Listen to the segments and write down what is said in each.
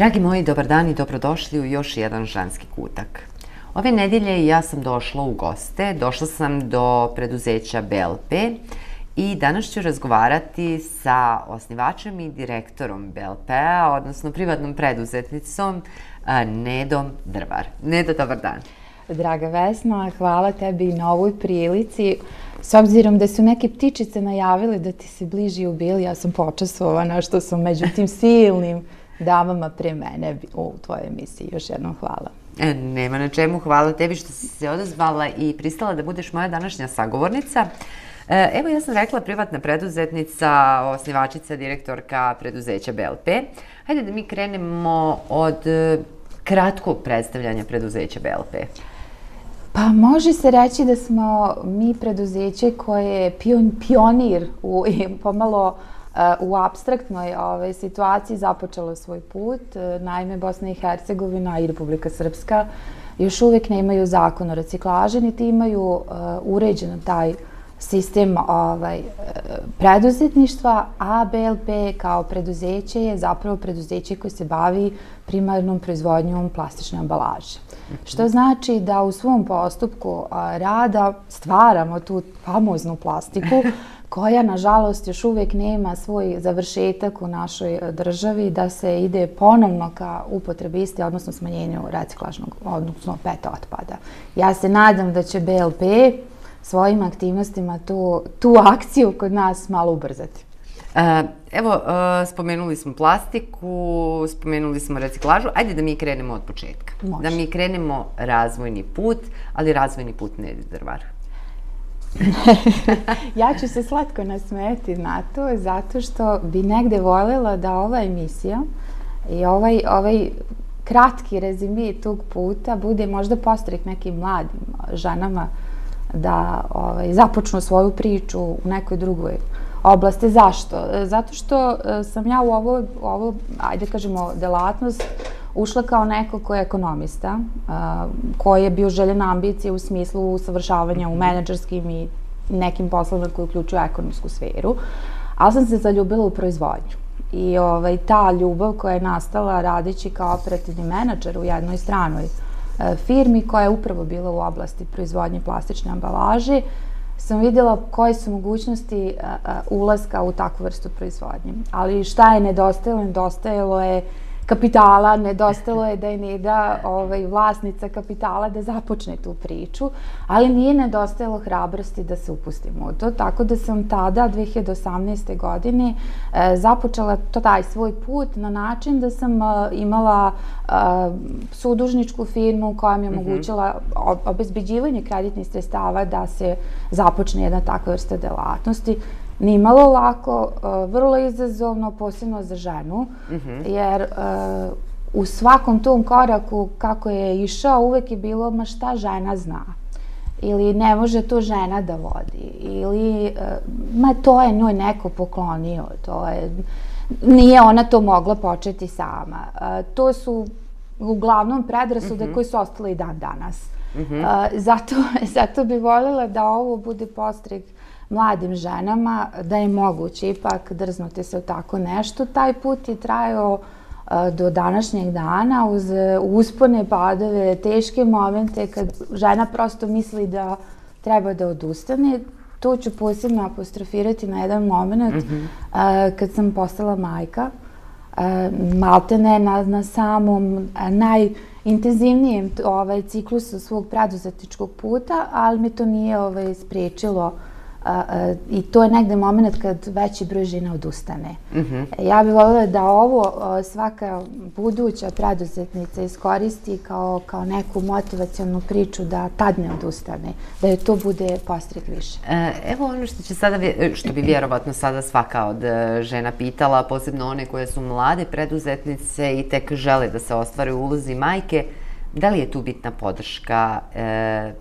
Dragi moji, dobar dan i dobrodošli u još jedan ženski kutak. Ove nedelje ja sam došla u goste, došla sam do preduzeća BLP i danas ću razgovarati sa osnivačem i direktorom BLP-a, odnosno privatnom preduzetnicom Nedom Drvar. Nedo, dobar dan. Draga Vesna, hvala tebi na ovoj prilici. S obzirom da su neke ptičice najavile da ti se bliži jubil, ja sam počasovana što sam među tim silnim damama pre mene u tvojoj emisiji. Još jednom hvala. E, nema na čemu, hvala tebi što si se odazvala i pristala da budeš moja današnja sagovornica. E, evo ja sam rekla privatna preduzetnica, osnivačica, direktorka preduzeća BLP. Hajde da mi krenemo od e, kratkog predstavljanja preduzeća BLP. Pa može se reći da smo mi preduzeće koje je pion, pionir u pomalo u abstraktnoj ove, situaciji započelo svoj put. Naime, Bosna i Hercegovina i Republika Srpska još uvijek nemaju zakon o reciklaži, niti imaju uh, uređen taj sistem ovaj, preduzetništva, a BLP kao preduzeće je zapravo preduzeće koje se bavi primarnom proizvodnjom plastične ambalaže. Što znači da u svom postupku rada stvaramo tu famoznu plastiku koja, nažalost, još uvijek nema svoj završetak u našoj e, državi, da se ide ponovno ka upotrebi iste, odnosno smanjenju reciklažnog, odnosno pet otpada. Ja se nadam da će BLP svojim aktivnostima tu, tu akciju kod nas malo ubrzati. E, evo, e, spomenuli smo plastiku, spomenuli smo reciklažu. Ajde da mi krenemo od početka. Može. Da mi krenemo razvojni put, ali razvojni put ne ide drvar. ja ću se slatko nasmeti na to, zato što bi negde voljela da ova emisija i ovaj, ovaj kratki rezimi tog puta bude možda postrek nekim mladim ženama da ovaj, započnu svoju priču u nekoj drugoj oblasti. Zašto? Zato što e, sam ja u ovo, ovo ajde kažemo, delatnost ušla kao neko ko je ekonomista, koji je bio željena ambicija u smislu usavršavanja u menadžerskim i nekim poslovima koji uključuju ekonomsku sferu, ali sam se zaljubila u proizvodnju. I ovaj, ta ljubav koja je nastala radeći kao operativni menadžer u jednoj stranoj e, firmi koja je upravo bila u oblasti proizvodnje plastične ambalaže, sam vidjela koje su mogućnosti e, ulaska u takvu vrstu proizvodnje. Ali šta je nedostajalo? Nedostajalo je kapitala, nedostalo je da je Neda ovaj, vlasnica kapitala da započne tu priču, ali nije nedostajalo hrabrosti da se upustimo u to, tako da sam tada, 2018. godine, e, započela to taj svoj put na način da sam e, imala e, sudužničku firmu koja mi je mhm. omogućila obezbeđivanje kreditnih sredstava da se započne jedna takva vrsta delatnosti ni malo lako, uh, vrlo izazovno, posebno za ženu, mm -hmm. jer uh, u svakom tom koraku kako je išao uvek je bilo ma šta žena zna ili ne može to žena da vodi ili uh, ma to je njoj neko poklonio, to je nije ona to mogla početi sama. To su uglavnom predrasude mm -hmm. koje su ostale i dan danas. Mm -hmm. zato, zato bi voljela da ovo bude postreg uh, mladim ženama da je moguće ipak drznuti se u tako nešto. Taj put je trajao e, do današnjeg dana uz uspone, padove, teške momente kad žena prosto misli da treba da odustane. To ću posebno apostrofirati na jedan moment mm -hmm. kad sam postala majka. E, maltene na, na samom najintenzivnijem ovaj, ciklusu svog preduzetičkog puta, ali mi to nije ovaj, spriječilo uh, a, a, i to je negde moment kad veći broj žena odustane. Mm -hmm. Ja bih voljela da ovo a, svaka buduća preduzetnica iskoristi kao, kao neku motivacijalnu priču da tad ne odustane, da je to bude postrek više. E, evo ono što će sada, što bi vjerovatno sada svaka od e, žena pitala, posebno one koje su mlade preduzetnice i tek žele da se ostvare u ulozi majke, da li je tu bitna podrška, e,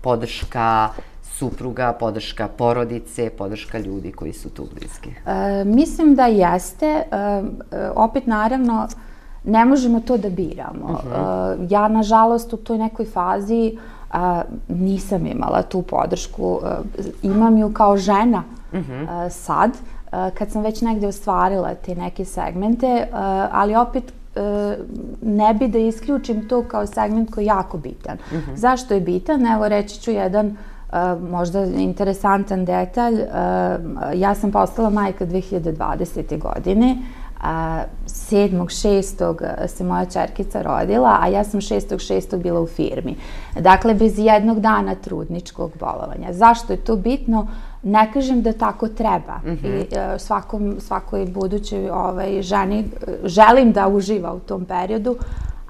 podrška supruga, podrška porodice, podrška ljudi koji su tu bliski? E, mislim da jeste. E, e opet, naravno, ne možemo to da biramo. Uh mhm. -huh. e, ja, nažalost, u toj nekoj fazi a, nisam imala tu podršku. E, imam ju kao žena uh mhm. -huh. e, sad, e, kad sam već negde ostvarila te neke segmente, e, ali opet e, ne bi da isključim to kao segment koji je jako bitan. Uh -huh. Zašto je bitan? Evo reći ću jedan Uh, možda interesantan detalj, ja sam postala majka 2020. godine, a, 7.6. se moja čerkica rodila, a ja sam 6.6. bila u firmi. Dakle, bez jednog dana trudničkog bolovanja. Zašto je to bitno? Ne kažem da tako treba. Mm -hmm. I e, svakom, svakoj budućoj ovaj, ženi želim da uživa u tom periodu,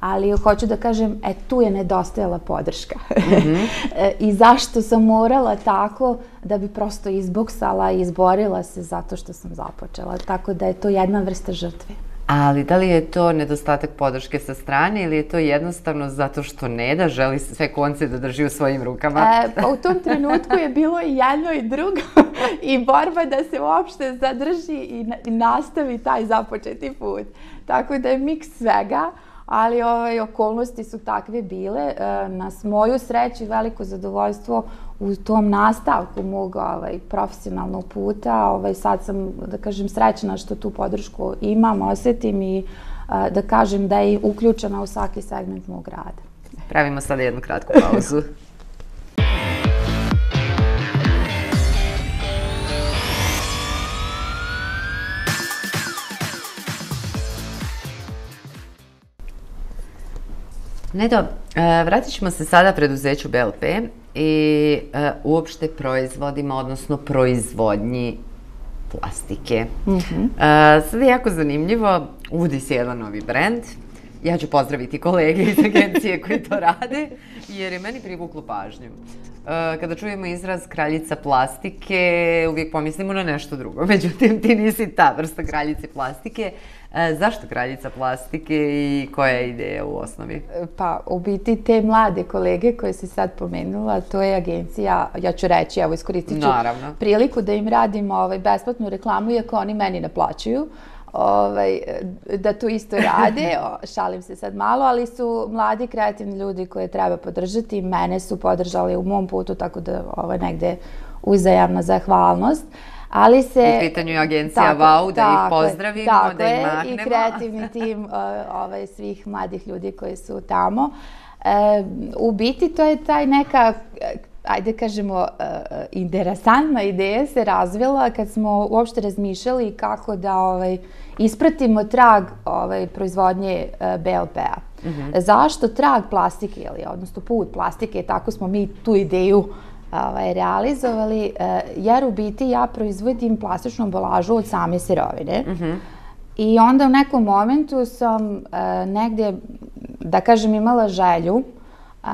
ali hoću da kažem, e, tu je nedostajala podrška. Mm -hmm. I zašto sam morala tako da bi prosto izboksala i izborila se zato što sam započela. Tako da je to jedna vrsta žrtve. Ali da li je to nedostatak podrške sa strane ili je to jednostavno zato što ne da želi sve konce da drži u svojim rukama? E, pa u tom trenutku je bilo i jedno i drugo i borba da se uopšte zadrži i, i nastavi taj započeti put. Tako da je miks svega ali ovaj, okolnosti su takve bile. E, na moju sreću i veliko zadovoljstvo u tom nastavku mog ovaj, profesionalnog puta, ovaj, sad sam, da kažem, srećna što tu podršku imam, osetim i e, da kažem da je uključena u svaki segment mog rada. Pravimo sada jednu kratku pauzu. Nedo, e, vratit ćemo se sada preduzeću BLP i e, uopšte proizvodima, odnosno proizvodnji plastike. Mm -hmm. Sada je jako zanimljivo, uvodi se jedan novi brend. Ja ću pozdraviti kolege iz agencije koji to rade, jer je meni privuklo pažnju. Kada čujemo izraz kraljica plastike, uvijek pomislimo na nešto drugo. Međutim, ti nisi ta vrsta kraljice plastike. E, zašto kraljica plastike i koja je ideja u osnovi? Pa, u biti te mlade kolege koje si sad pomenula, to je agencija, ja ću reći, evo iskoristit ću Naravno. priliku da im radim ovaj, besplatnu reklamu, iako oni meni naplaćuju ovaj, da to isto rade, šalim se sad malo, ali su mladi kreativni ljudi koje treba podržati, mene su podržali u mom putu, tako da ovo je negde uzajamna zahvalnost. Ali se... U pitanju je agencija tako, VAU, da ih pozdravimo, tako da ih mahnemo. i kreativni tim ovaj, svih mladih ljudi koji su tamo. E, u biti to je taj neka ajde kažemo, interesantna ideja se razvila kad smo uopšte razmišljali kako da ovaj, ispratimo trag ovaj, proizvodnje BLP-a. Mm -hmm. Zašto trag plastike, ili, odnosno put plastike, tako smo mi tu ideju uh, ovaj, realizovali, e, jer u biti ja proizvodim plastičnu ambalažu od same sirovine. -hmm. I onda u nekom momentu sam uh, negde, da kažem, imala želju uh,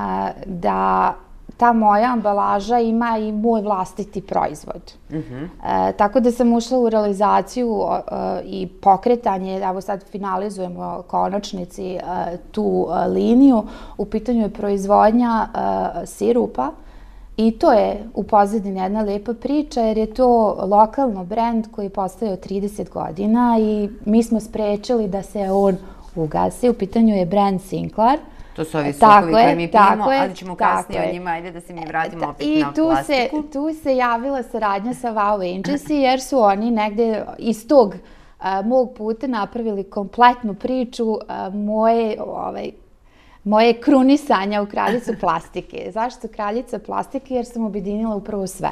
da ta moja ambalaža ima i moj vlastiti proizvod. Mm -hmm. e, tako da sam ušla u realizaciju e, i pokretanje, evo sad finalizujemo konačnici e, tu liniju, u pitanju je proizvodnja sirupa, I to je u pozadini jedna lepa priča jer je to lokalno brend koji je postao 30 godina i mi smo sprečili da se on ugasi. U pitanju je brand Sinclair. To su ovi sokovi koje mi pijemo, ali ćemo kasnije je. o njima, ajde da se mi vratimo opet I na tu plastiku. I tu se javila saradnja sa Wow Agency jer su oni negde iz tog a, mog puta napravili kompletnu priču a, moje ovaj, moje krunisanja u kraljicu plastike. Zašto kraljica plastike? Jer sam objedinila upravo sve.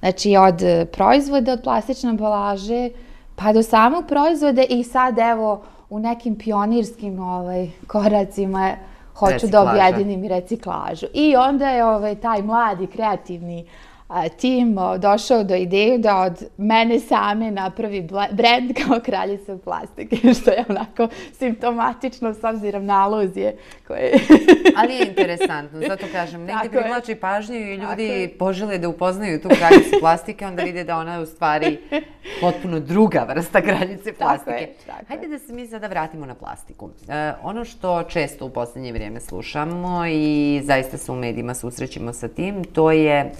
Znači, od proizvoda, od plastične ambalaže, pa do samog proizvoda i sad, evo, u nekim pionirskim ovaj, koracima hoću da Reciklaža. da objedinim reciklažu. I onda je ovaj, taj mladi, kreativni uh, tim došao do ideje da od mene same napravi brand kao kraljica plastike, što je onako simptomatično s obzirom na aluzije koje... Ali je interesantno, zato kažem, negdje privlači pažnju i ljudi požele da upoznaju tu kraljicu plastike, onda vide da ona je u stvari potpuno druga vrsta kraljice plastike. Tako je, tako Hajde da se mi sada vratimo na plastiku. E, ono što često u poslednje vrijeme slušamo i zaista se u medijima susrećemo sa tim, to je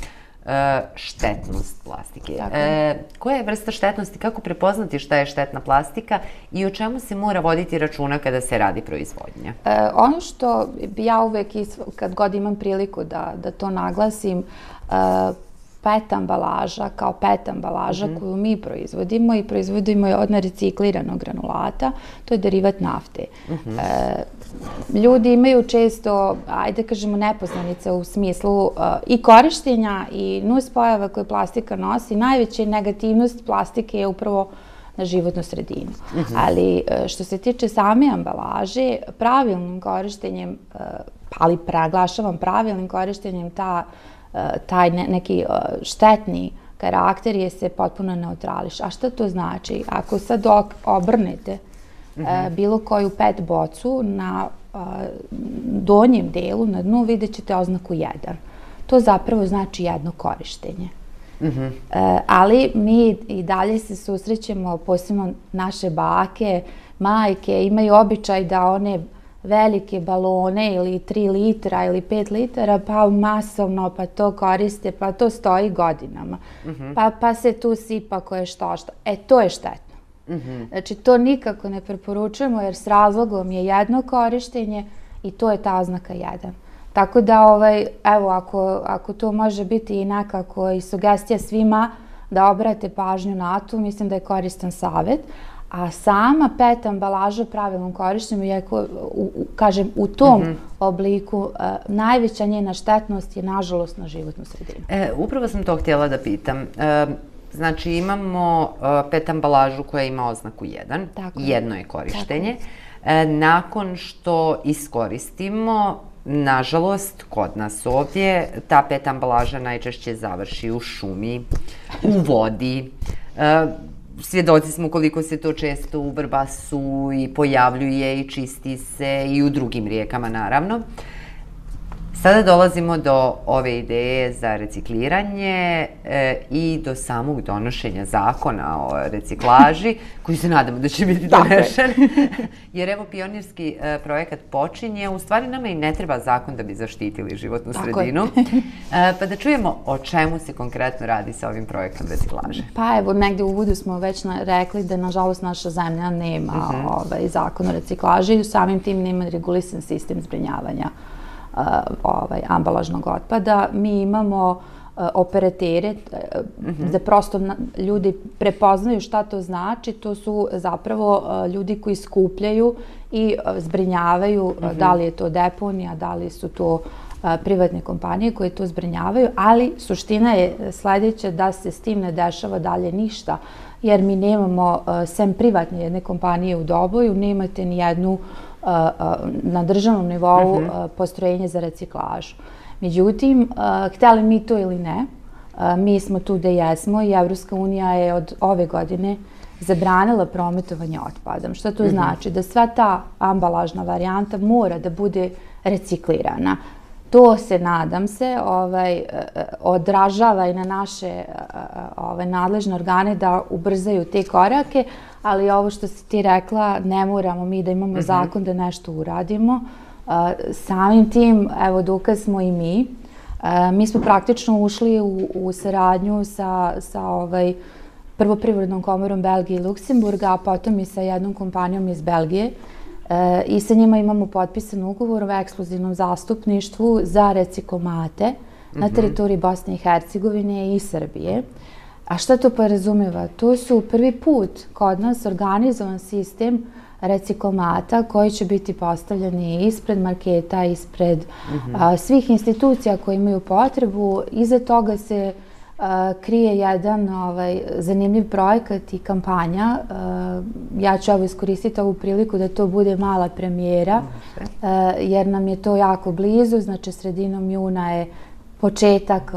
štetnost plastike. E, koja je vrsta štetnosti, kako prepoznati šta je štetna plastika i o čemu se mora voditi računa kada se radi proizvodnja? E, ono što ja uvek, kad god imam priliku da, da to naglasim, e, pet ambalaža kao pet ambalaža mm -hmm. koju mi proizvodimo i proizvodimo je od nerecikliranog granulata, to je derivat nafte. Mm -hmm. e, ljudi imaju često, ajde kažemo, nepoznanice u smislu uh, i korištenja i nuspojava koje plastika nosi. Najveća negativnost plastike je upravo na životnu sredinu. Mm -hmm. Ali e, što se tiče same ambalaže, pravilnim korištenjem, e, ali praglašavam pravilnim korištenjem ta, e, taj ne, neki štetni karakter je se potpuno neutrališ. A šta to znači? Ako sad obrnete mm -hmm. bilo koju pet bocu na donjem delu, na dnu, vidjet ćete oznaku 1. To zapravo znači jedno korištenje. Mm -hmm. e, ali mi i dalje se susrećemo, posebno naše bake, majke, imaju običaj da one velike balone ili 3 litra ili 5 litara, pa masovno, pa to koriste, pa to stoji godinama. Mm -hmm. pa, pa se tu sipa koje što što. E, to je štetno. Mm -hmm. Znači, to nikako ne preporučujemo jer s razlogom je jedno korištenje i to je ta oznaka 1. Tako da, ovaj, evo, ako, ako to može biti i nekako i sugestija svima da obrate pažnju na to, mislim da je koristan savet. A sama pet ambalaža pravilnom korištenju je, u, u, kažem, u tom mm -hmm. obliku uh, najveća njena štetnost je, nažalost, na životnu sredinu. E, upravo sam to htjela da pitam. E, znači, imamo uh, pet ambalažu koja ima oznaku 1, Tako jedno je korištenje. Tako. E, nakon što iskoristimo, Nažalost, kod nas ovdje ta pet ambalaža najčešće završi u šumi, u vodi. E, svjedoci smo koliko se to često u Vrbasu i pojavljuje i čisti se i u drugim rijekama naravno. Sada dolazimo do ove ideje za recikliranje e, i do samog donošenja zakona o reciklaži, koji se nadamo da će biti donešen. Jer evo pionirski e, projekat počinje, u stvari nama i ne treba zakon da bi zaštitili životnu Tako sredinu. e, pa da čujemo o čemu se konkretno radi sa ovim projektom reciklaže. Pa evo, negde u uvodu smo već na, rekli da nažalost naša zemlja nema uh mhm. -huh. ovaj, zakon o reciklaži i samim tim nema regulisan sistem zbrinjavanja ovaj, ambalažnog otpada. Mi imamo operatere, da prosto ljudi prepoznaju šta to znači, to su zapravo ljudi koji skupljaju i zbrinjavaju, -hmm. da li je to deponija, da li su to privatne kompanije koje to zbrinjavaju, ali suština je sledeća da se s tim ne dešava dalje ništa, jer mi nemamo, sem privatne jedne kompanije u Doboju, nemate ni jednu uh, na državnom nivou uh mhm. -huh. postrojenje za reciklažu. Međutim, hteli mi to ili ne, mi smo tu da jesmo i Evropska unija je od ove godine zabranila prometovanje otpadom. Što to uh mhm. znači? Da sva ta ambalažna varijanta mora da bude reciklirana. To se, nadam se, ovaj, odražava i na naše ovaj, nadležne organe da ubrzaju te korake, ali ovo što si ti rekla, ne moramo mi da imamo mm -hmm. zakon da nešto uradimo. Uh, samim tim, evo, dokaz smo i mi. Uh, mi smo praktično ušli u, u saradnju sa, sa ovaj, prvo privrednom komorom Belgije i Luksemburga, a potom i sa jednom kompanijom iz Belgije. E, I sa njima imamo potpisan ugovor o ekskluzivnom zastupništvu za reciklomate mm -hmm. na mhm. teritoriji Bosne i Hercegovine i Srbije. A šta to razumeva? To su prvi put kod nas organizovan sistem reciklomata koji će biti postavljeni ispred marketa, ispred mm -hmm. a, svih institucija koje imaju potrebu. Iza toga se a, krije jedan ovaj, zanimljiv projekat i kampanja. A, ja ću ovo iskoristiti ovu priliku da to bude mala premijera, a, jer nam je to jako blizu. Znači, sredinom juna je početak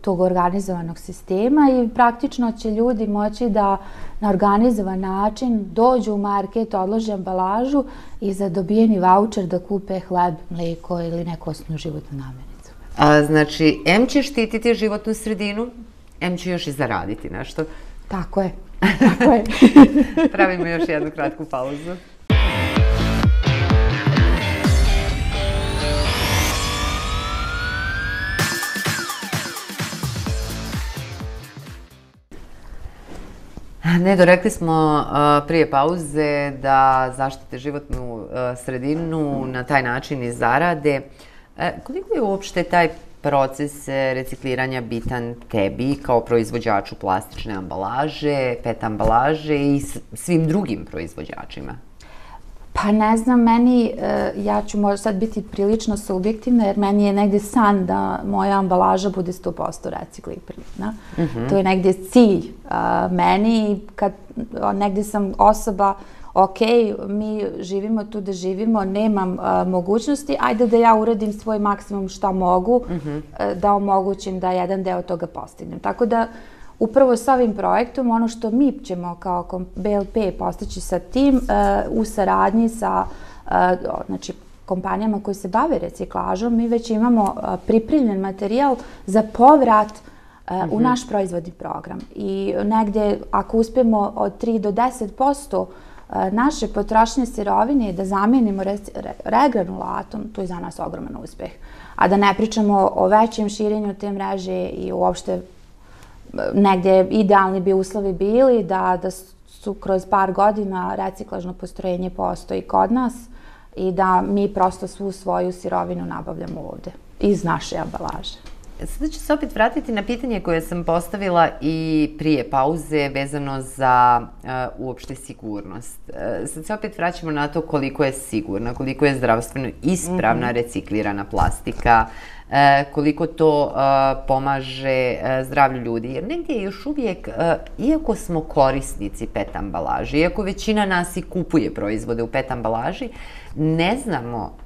tog organizovanog sistema i praktično će ljudi moći da na organizovan način dođu u market, odlože ambalažu i za dobijeni voucher da kupe hleb, mlijeko ili neku osnovnu životnu namirnicu. A, znači, M će štititi životnu sredinu, M će još i zaraditi nešto. Tako je. Tako je. Pravimo još jednu kratku pauzu. Ne, dorekli smo prije pauze da zaštite životnu sredinu na taj način i zarade. E, koliko je uopšte taj proces recikliranja bitan tebi kao proizvođaču plastične ambalaže, pet ambalaže i svim drugim proizvođačima? Pa ne znam, meni, e, ja ću možda sad biti prilično subjektivna, jer meni je negde san da moja ambalaža bude 100% reciklirana. Mm -hmm. To je negde cilj meni, kad negde sam osoba ok, mi živimo tu da živimo, nemam uh, mogućnosti, ajde da ja uradim svoj maksimum šta mogu, mm -hmm. da omogućim da jedan deo toga postignem. Tako da, upravo sa ovim projektom, ono što mi ćemo kao BLP postići sa tim, uh, u saradnji sa uh, znači, kompanijama koje se bave reciklažom, mi već imamo uh, pripremljen materijal za povrat uh, u mhm. naš proizvodni program. I negde, ako uspemo od 3 do 10 posto naše potrošnje sirovine da zamenimo regranulatom, to je za nas ogroman uspeh. A da ne pričamo o većem širenju te mreže i uopšte negde idealni bi uslovi bili da, da su kroz par godina reciklažno postrojenje postoji kod nas i da mi prosto svu svoju sirovinu nabavljamo ovde iz naše ambalaže. Sada ću se opet vratiti na pitanje koje sam postavila i prije pauze vezano za uh, uopšte sigurnost. Uh, sad se opet vraćamo na to koliko je sigurna, koliko je zdravstveno ispravna mm -hmm. reciklirana plastika, uh, koliko to uh, pomaže uh, zdravlju ljudi. Jer negdje je još uvijek, uh, iako smo korisnici pet ambalaži, iako većina nas i kupuje proizvode u pet ambalaži, ne znamo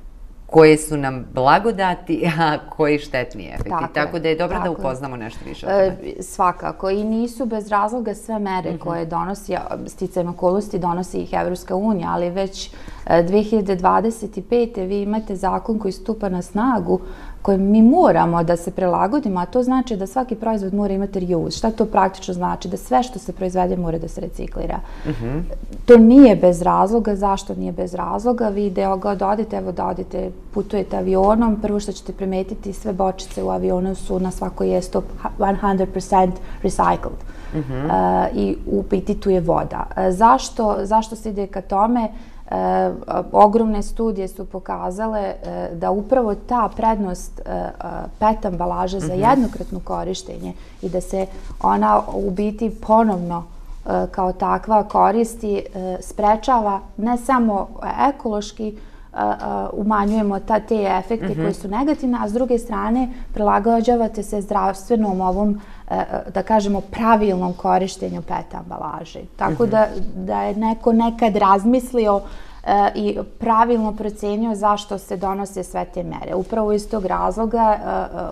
koje su nam blagodati, a koji štetni efekti. Tako, tako da je dobro da upoznamo nešto više o tome. E, svakako. I nisu bez razloga sve mere mm -hmm. koje donosi, sticajem okolnosti donosi ih Evropska unija, ali već 2025. E, vi imate zakon koji stupa na snagu kojim mi moramo da se prilagodimo, a to znači da svaki proizvod mora imati reuse. Šta to praktično znači? Da sve što se proizvede mora da se reciklira. Uh mhm. -huh. To nije bez razloga. Zašto nije bez razloga? Vi deo god odite, evo da odite, putujete avionom, prvo što ćete primetiti, sve bočice u avionu su na svakoj je 100% recycled. Uh -huh. uh, I u biti tu je voda. Uh, zašto, zašto se ide ka tome? E, ogromne studije su pokazale e, da upravo ta prednost e, pet ambalaže za mhm. jednokratno korištenje i da se ona u biti ponovno kao takva koristi sprečava ne samo ekološki umanjujemo ta, te efekte mm -hmm. koji su negativne, a s druge strane prilagođavate se zdravstvenom ovom, da kažemo, pravilnom korištenju pet ambalaže. Tako mm -hmm. da, da je neko nekad razmislio i pravilno procenio zašto se donose sve te mere. Upravo iz tog razloga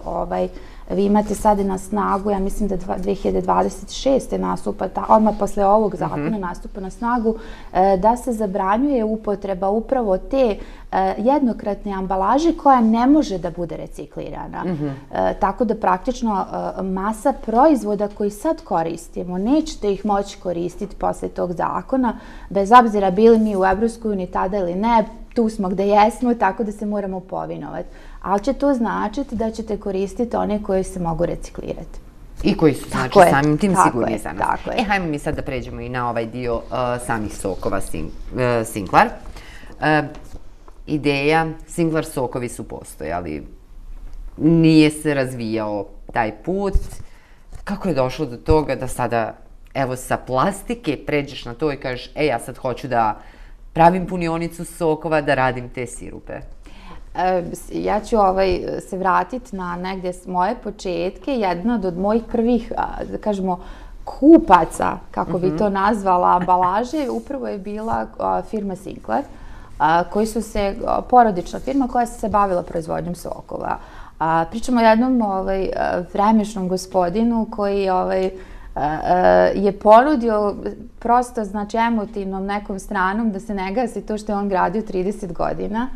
ovaj, vi imate sada na snagu, ja mislim da 2026. nastupa, ta, odmah posle ovog zakona mm -hmm. nastupa na snagu, e, da se zabranjuje upotreba upravo te e, jednokratne ambalaže koja ne može da bude reciklirana. Mm -hmm. e, tako da praktično masa proizvoda koji sad koristimo, nećete ih moći koristiti posle tog zakona, bez obzira bili mi u Evropskoj uniji tada ili ne, tu smo gde jesmo, tako da se moramo povinovati ali će to značiti da ćete koristiti one koje se mogu reciklirati. I koji su, znači, tako samim tim sigurni za nas. Tako je. E, hajmo mi sad da pređemo i na ovaj dio uh, samih sokova sin, uh, Sinclair. Uh, ideja, Sinclair sokovi su postojali. Nije se razvijao taj put. Kako je došlo do toga da sada, evo, sa plastike pređeš na to i kažeš, e, ja sad hoću da pravim punionicu sokova, da radim te sirupe? E, ja ću ovaj, se vratiti na negde moje početke. Jedna od mojih prvih, da kažemo, kupaca, kako bi mhm. to nazvala, ambalaže, upravo je bila firma Sinclair, koji su se, porodična firma koja se bavila proizvodnjom sokova. Pričamo o jednom ovaj, vremešnom gospodinu koji ovaj, je ponudio prosto znači emotivnom nekom stranom da se ne gasi to što je on gradio 30 godina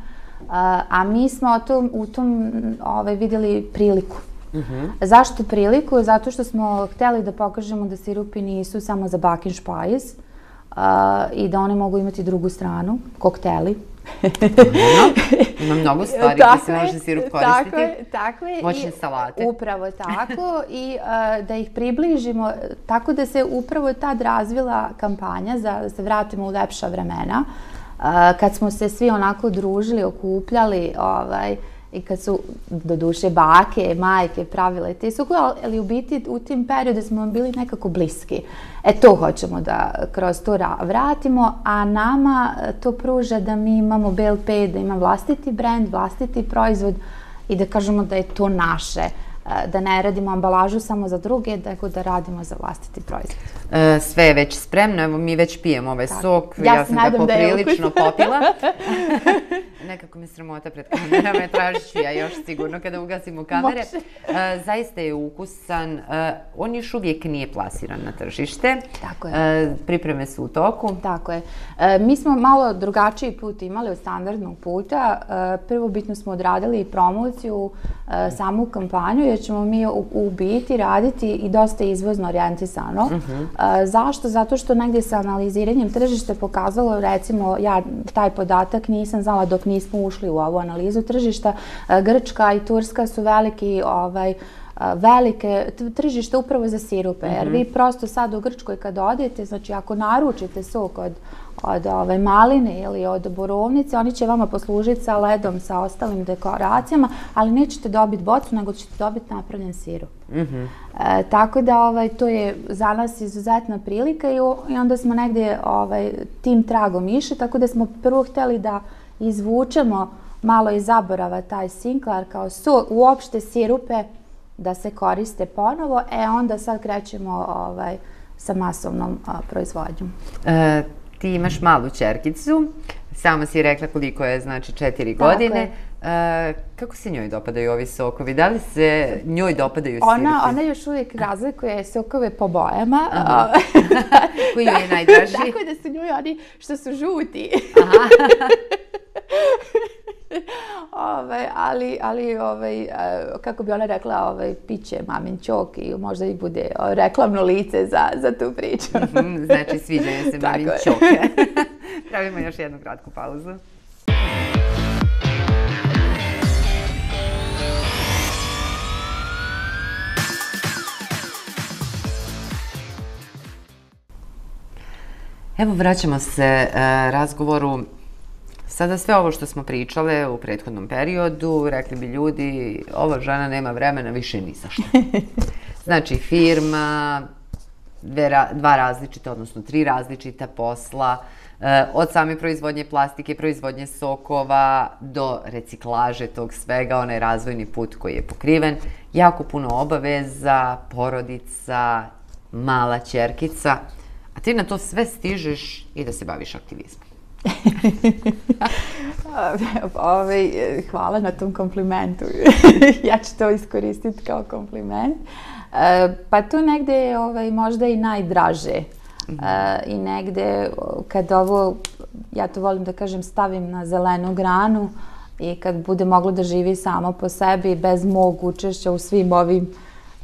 a mi smo tom, u tom ovaj, videli priliku. Uh. -huh. Zašto priliku? Zato što smo hteli da pokažemo da sirupi nisu samo za bakin špajz uh, i da one mogu imati drugu stranu, kokteli. Ima mnogo stvari gde se može sirup koristiti. Tako je, tako je. Moćne salate. Upravo tako i uh, da ih približimo, tako da se upravo tad razvila kampanja za da se vratimo u lepša vremena. Kad smo se svi onako družili, okupljali ovaj, i kad su do duše bake, majke pravile te sukove, ali u biti u tim periodu smo bili nekako bliski. E to hoćemo da kroz to vratimo, a nama to pruža da mi imamo BLP, da ima vlastiti brand, vlastiti proizvod i da kažemo da je to naše da ne radimo ambalažu samo za druge, nego da radimo za vlastiti proizvod. E, sve je već spremno, evo mi već pijemo ovaj Tako. sok, ja, ja sam ga da poprilično da popila. Nekako mi sramota pred kamerama, tražit ću ja još sigurno kada ugasimo kamere. E, zaista je ukusan, e, on još uvijek nije plasiran na tržište. Tako je. Pripreme su u toku. Tako je. Mi smo malo drugačiji put imali od standardnog puta. Prvo bitno smo odradili promociju, samu kampanju, jer ćemo mi u, u biti raditi i dosta izvozno orijentisano. Uh mhm. -huh. e, zašto? Zato što negdje sa analiziranjem tržište pokazalo, recimo, ja taj podatak nisam znala dok nismo ušli u ovu analizu tržišta. E, Grčka i Turska su veliki ovaj, velike tržište upravo za sirupe, jer vi mhm. prosto sad u Grčkoj kad odete, znači ako naručite sok od, od ove maline ili od borovnice, oni će vama poslužiti sa ledom, sa ostalim dekoracijama, ali nećete dobiti bocu, nego ćete dobiti napravljen sirup. Mm -hmm. e, tako da ovaj, to je za nas izuzetna prilika i, i onda smo negdje ovaj, tim tragom išli, tako da smo prvo hteli da izvučemo malo iz zaborava taj sinklar kao su uopšte sirupe da se koriste ponovo, e onda sad krećemo ovaj, sa masovnom a, proizvodnjom. E, ti imaš malu čerkicu, sama si rekla koliko je, znači četiri godine. E, kako se njoj dopadaju ovi sokovi? Da li se njoj dopadaju ona? Ona još uvijek razlikuje sokove po bojama. Koji je najdraži? Tako da su njoj oni što su žuti. Aha. ovaj, ali, ali ovaj, kako bi ona rekla, ovaj, piće mamin čok i možda i bude reklamno lice za, za tu priču. Mhm, znači, sviđaju se mamin čok. Pravimo još jednu kratku pauzu. Evo vraćamo se uh, razgovoru Sada sve ovo što smo pričale u prethodnom periodu, rekli bi ljudi, ova žena nema vremena više ni za što. Znači, firma, dve, dva različita, odnosno tri različita posla, eh, od same proizvodnje plastike, proizvodnje sokova do reciklaže tog svega, onaj razvojni put koji je pokriven, jako puno obaveza, porodica, mala čerkica, a ti na to sve stižeš i da se baviš aktivizmom. Ove, hvala na tom komplimentu. ja ću to iskoristiti kao kompliment. E, pa tu negde je ovaj, možda i najdraže. E, I negde kad ovo, ja to volim da kažem, stavim na zelenu granu i kad bude moglo da živi samo po sebi bez mog učešća u svim ovim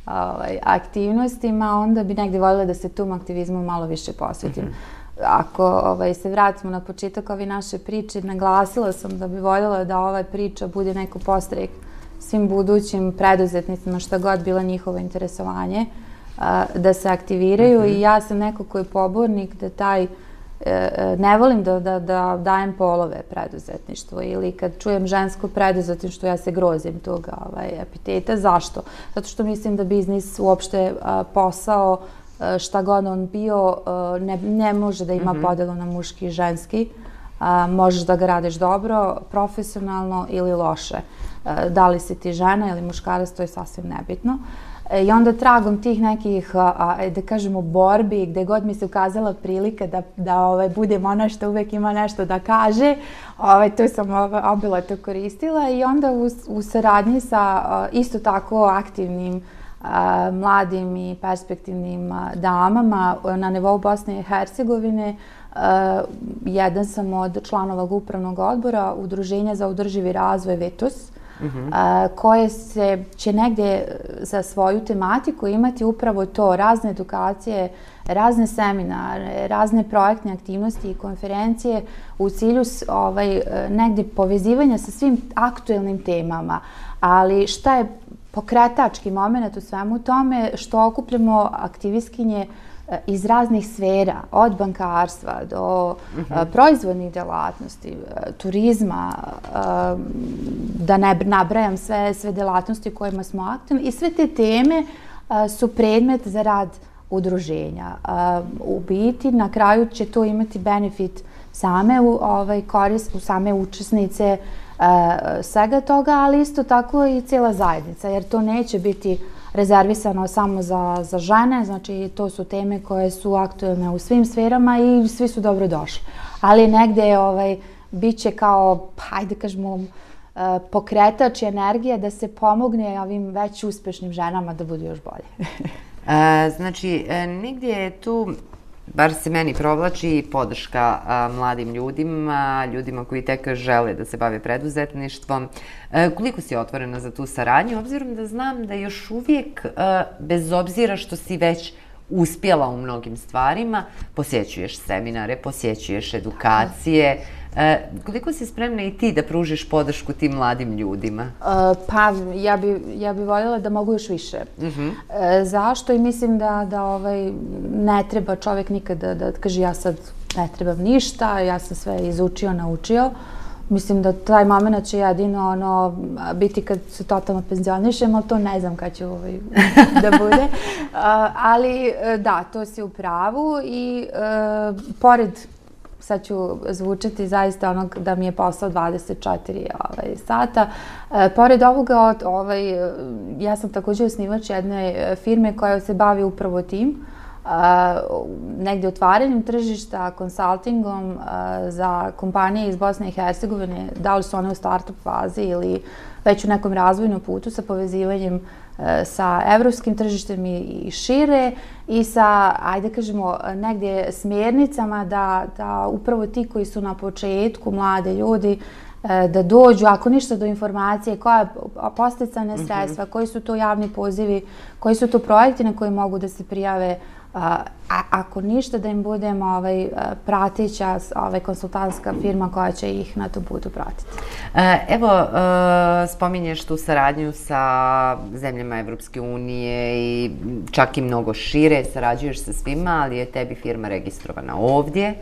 ovaj, aktivnostima, onda bi negde voljela da se tom aktivizmu malo više posvetim. Mm -hmm ako ovaj, se vratimo na početak ove naše priče, naglasila sam da bi voljela da ova priča bude neko postrek svim budućim preduzetnicima, šta god bila njihovo interesovanje, da se aktiviraju mm -hmm. i ja sam neko koji je pobornik da taj e, e, ne volim da, da, da dajem polove preduzetništvo ili kad čujem žensko preduzetništvo ja se grozim tog ovaj, epiteta. Zašto? Zato što mislim da biznis uopšte posao E, šta god on bio, e, ne, ne može da ima mm -hmm. podelu na muški i ženski. A, možeš da ga radiš dobro, profesionalno ili loše. A, e, da li si ti žena ili muškarac, to je sasvim nebitno. I onda tragom tih nekih, a, da kažemo, borbi, gde god mi se ukazala prilika da, da ovaj, budem ona što uvek ima nešto da kaže, ovaj, to sam ovaj, obila to koristila i onda u, u saradnji sa isto tako aktivnim mladim i perspektivnim damama na nivou Bosne i Hercegovine. Jedan sam od članova upravnog odbora Udruženja za održivi razvoj VETUS, Uh -huh. koje se, će negde za svoju tematiku imati upravo to, razne edukacije, razne seminare, razne projektne aktivnosti i konferencije u cilju ovaj, negde povezivanja sa svim aktuelnim temama. Ali šta je pokretački moment u svemu tome što okupljamo aktivistkinje e, iz raznih sfera, od bankarstva do uh mhm. -huh. proizvodnih delatnosti, e, turizma, da ne nabrajam sve, sve delatnosti u kojima smo aktivni i sve te teme su predmet za rad udruženja. U biti, na kraju će to imati benefit same ovaj, korist, u same učesnice svega toga, ali isto tako i cijela zajednica, jer to neće biti rezervisano samo za, za žene, znači to su teme koje su aktuelne u svim sferama i svi su dobro došli. Ali negde ovaj, bit će kao, pa, hajde kažemo, e, pokretač energije da se pomogne ovim već uspešnim ženama da budu još bolje. e, znači, e, nigdje je tu bar se meni provlači podrška a, mladim ljudima, ljudima koji tek žele da se bave preduzetništvom. E, koliko si otvorena za tu saradnju, obzirom da znam da još uvijek, a, bez obzira što si već uspjela u mnogim stvarima, posjećuješ seminare, posjećuješ edukacije, E, koliko si spremna i ti da pružiš podršku tim mladim ljudima? E, pa, ja bi, ja bi voljela da mogu još više. Uh mhm. -huh. e, zašto? I mislim da, da ovaj, ne treba čovjek nikada da, da kaže ja sad ne trebam ništa, ja sam sve izučio, naučio. Mislim da taj moment će jedino ono, biti kad se totalno penzionišem, ali to ne znam kad će ovaj, da bude. A, ali e, da, to si u pravu i e, pored sad ću zvučati zaista onog da mi je posao 24 ovaj, sata. E, pored ovoga, ovaj, ja sam takođe osnivač jedne e, firme koja se bavi upravo tim. Uh, negde otvaranjem tržišta, konsultingom uh, za kompanije iz Bosne i Hercegovine, da li su one u startup fazi ili već u nekom razvojnom putu sa povezivanjem E, sa evropskim tržištem i šire i sa, ajde kažemo, negdje smjernicama da, da upravo ti koji su na početku, mlade ljudi, e, da dođu, ako ništa do informacije, koja je posticane mhm. sredstva, koji su to javni pozivi, koji su to projekti na koji mogu da se prijave, a, ako ništa da im budemo ovaj, prateća ovaj, konsultantska firma koja će ih na tom putu pratiti. E, evo, e, spominješ tu saradnju sa zemljama Evropske unije i čak i mnogo šire, sarađuješ sa svima, ali je tebi firma registrovana ovdje,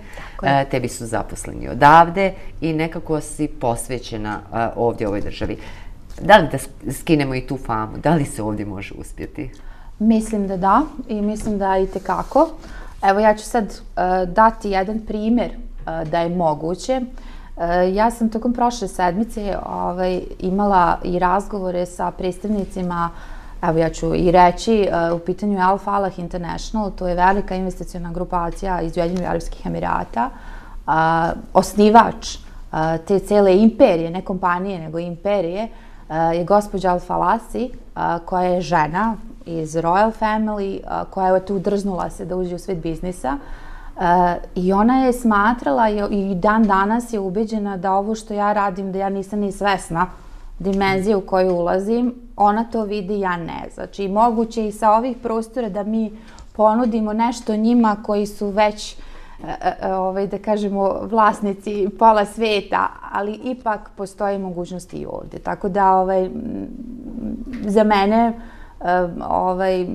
e, tebi su zaposleni odavde i nekako si posvećena ovdje ovoj državi. Da li da skinemo i tu famu? Da li se ovdje može uspjeti? Mislim da da i mislim da i tekako. Evo ja ću sad uh, dati jedan primjer uh, da je moguće. Uh, ja sam tokom prošle sedmice ovaj, imala i razgovore sa predstavnicima Evo ja ću i reći, u pitanju je Al Falah International, to je velika investicijona grupacija iz Ujedinjenih Arabskih Emirata, osnivač te cele imperije, ne kompanije, nego imperije, je gospođa Al Falasi, koja je žena, iz Royal Family, koja je tu drznula se da uđe u svet biznisa. I ona je smatrala i dan danas je ubeđena da ovo što ja radim, da ja nisam ni svesna dimenzije u koju ulazim, ona to vidi, ja ne. Znači, moguće i sa ovih prostora da mi ponudimo nešto njima koji su već ovaj, da kažemo, vlasnici pola sveta, ali ipak postoji mogućnosti i ovde. Tako da, ovaj, za mene, ovaj,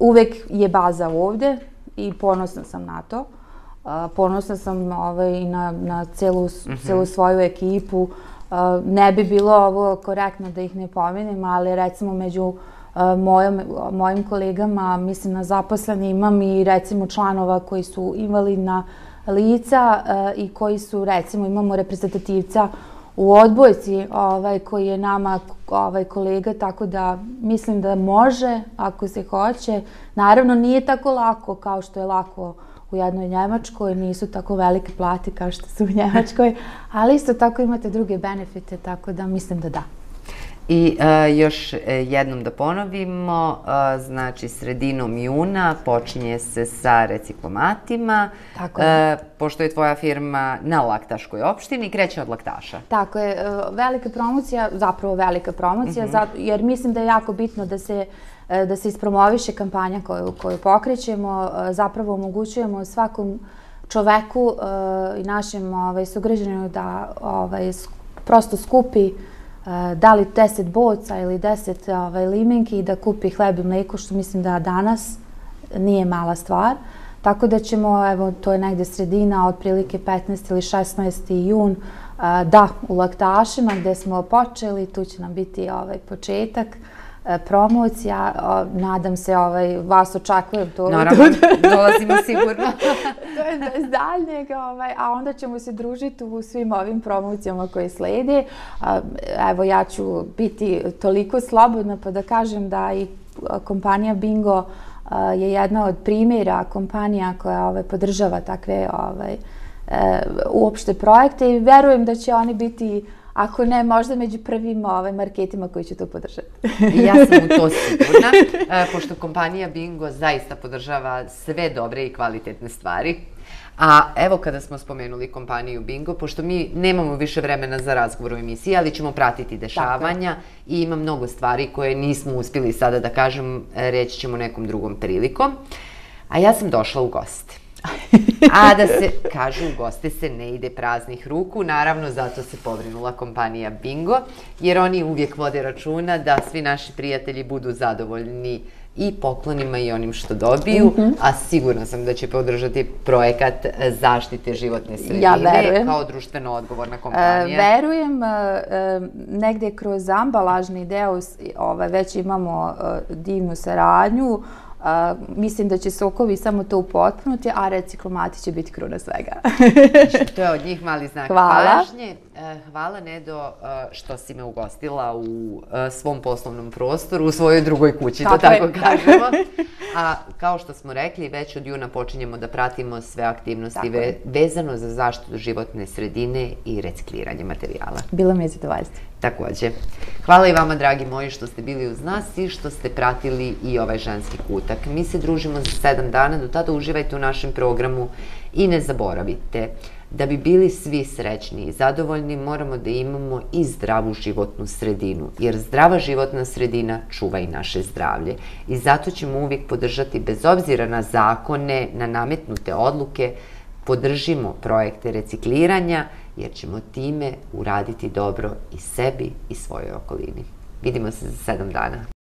uvek je baza ovde i ponosna sam na to. Ponosna sam ovaj, na, na celu, mm -hmm. celu svoju ekipu. Ne bi bilo ovo korektno da ih ne pomenem, ali recimo među mojom, mojim kolegama, mislim na zaposleni, imam i recimo članova koji su invalidna lica i koji su recimo imamo reprezentativca u odbojci ovaj, koji je nama ovaj, kolega, tako da mislim da može ako se hoće. Naravno nije tako lako kao što je lako u jednoj Njemačkoj, nisu tako velike plate kao što su u Njemačkoj, ali isto tako imate druge benefite, tako da mislim da da. I uh, još e, jednom da ponovimo, uh, znači sredinom juna počinje se sa reciklomatima, Tako je. Uh, pošto je tvoja firma na Laktaškoj opštini, kreće od Laktaša. Tako je, velika promocija, zapravo velika promocija, mhm. -huh. zato, jer mislim da je jako bitno da se da se ispromoviše kampanja koju, koju pokrećemo, zapravo omogućujemo svakom čoveku i našem ovaj, sugrađanju da ovaj, prosto skupi uh, da li 10 boca ili 10 ovaj, limenki i da kupi hleb i mleko, što mislim da danas nije mala stvar. Tako da ćemo, evo, to je negde sredina, otprilike 15 ili 16. jun, Da, u Laktašima gde smo počeli, tu će nam biti ovaj početak promocija, nadam se ovaj, vas očekujem to. Naravno, dolazimo sigurno. to je bez daljnjeg, ovaj, a onda ćemo se družiti u svim ovim promocijama koje slede. Evo, ja ću biti toliko slobodna pa da kažem da i kompanija Bingo je jedna od primjera kompanija koja ovaj, podržava takve ovaj, e, uopšte projekte i verujem da će oni biti ako ne, možda među prvim ovaj, marketima koji će to podržati. ja sam u to sigurna, e, pošto kompanija Bingo zaista podržava sve dobre i kvalitetne stvari. A evo kada smo spomenuli kompaniju Bingo, pošto mi nemamo više vremena za razgovor u emisiji, ali ćemo pratiti dešavanja i ima mnogo stvari koje nismo uspili sada da kažem, reći ćemo nekom drugom prilikom. A ja sam došla u goste. A da se, kažu, u goste se ne ide praznih ruku, naravno zato se povrinula kompanija Bingo, jer oni uvijek vode računa da svi naši prijatelji budu zadovoljni i poklonima i onim što dobiju, mm -hmm. a sigurno sam da će podržati projekat zaštite životne sredine ja verujem. kao društveno odgovorna e, kompanija. E, verujem, e, negde kroz ambalažni deo ove, već imamo e, divnu saradnju, A, mislim da će sokovi samo to upotpunuti, a reciklomati će biti kruna svega. to je od njih mali znak Hvala. pažnje. E, hvala Nedo e, što si me ugostila u e, svom poslovnom prostoru, u svojoj drugoj kući, tako da tako je. kažemo. A kao što smo rekli, već od juna počinjemo da pratimo sve aktivnosti ve vezano za zaštitu životne sredine i recikliranje materijala. Bilo mi je zadovoljstvo. Takođe. Hvala i vama, dragi moji, što ste bili uz nas i što ste pratili i ovaj ženski kutak. Mi se družimo za sedam dana, do tada uživajte u našem programu i ne zaboravite Da bi bili svi srećni i zadovoljni, moramo da imamo i zdravu životnu sredinu, jer zdrava životna sredina čuva i naše zdravlje. I zato ćemo uvijek podržati, bez obzira na zakone, na nametnute odluke, podržimo projekte recikliranja, jer ćemo time uraditi dobro i sebi i svojoj okolini. Vidimo se za sedam dana.